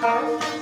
Música